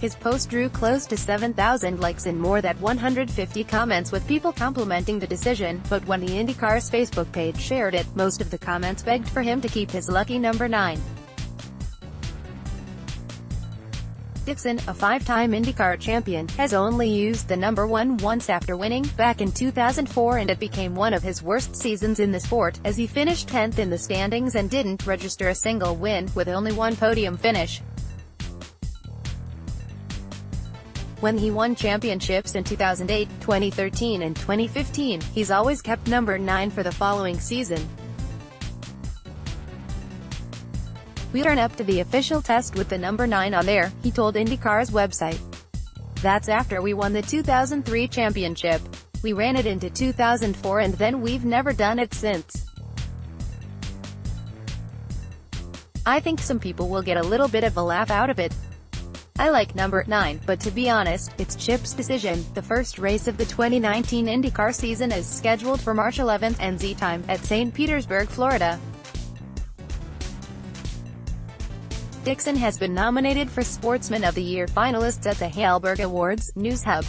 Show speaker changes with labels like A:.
A: His post drew close to 7,000 likes and more than 150 comments with people complimenting the decision, but when the IndyCar's Facebook page shared it, most of the comments begged for him to keep his lucky number 9. Dixon, a five-time IndyCar champion, has only used the number one once after winning, back in 2004 and it became one of his worst seasons in the sport, as he finished 10th in the standings and didn't register a single win, with only one podium finish. When he won championships in 2008, 2013 and 2015, he's always kept number 9 for the following season. We turn up to the official test with the number 9 on there, he told IndyCar's website. That's after we won the 2003 championship. We ran it into 2004 and then we've never done it since. I think some people will get a little bit of a laugh out of it. I like number 9, but to be honest, it's Chip's decision. The first race of the 2019 IndyCar season is scheduled for March 11th NZ time, at St. Petersburg, Florida. Dixon has been nominated for Sportsman of the Year finalists at the Halberg Awards, News Hub.